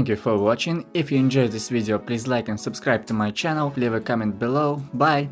Thank you for watching, if you enjoyed this video please like and subscribe to my channel, leave a comment below, bye!